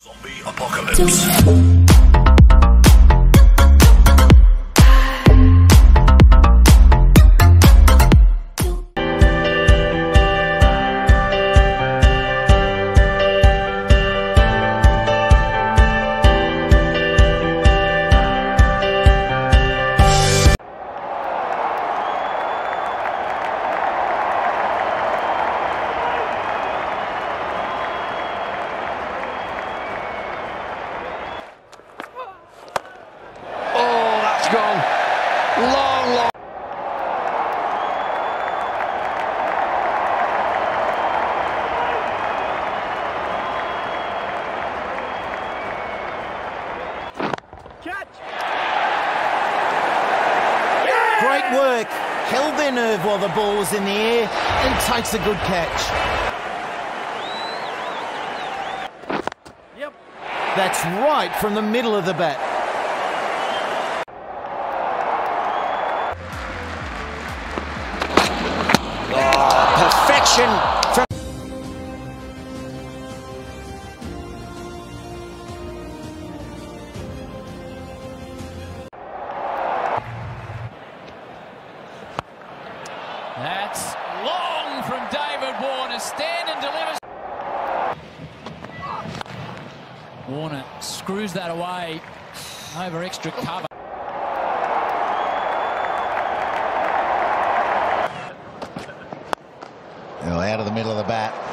Zombie apocalypse. Gone. Long, long. Great work. Held their nerve while the ball was in the air and takes a good catch. Yep. That's right from the middle of the bat. Perfection from. That's long from David Warner. Stand and delivers. Warner screws that away over extra cover. Oh, out of the middle of the bat.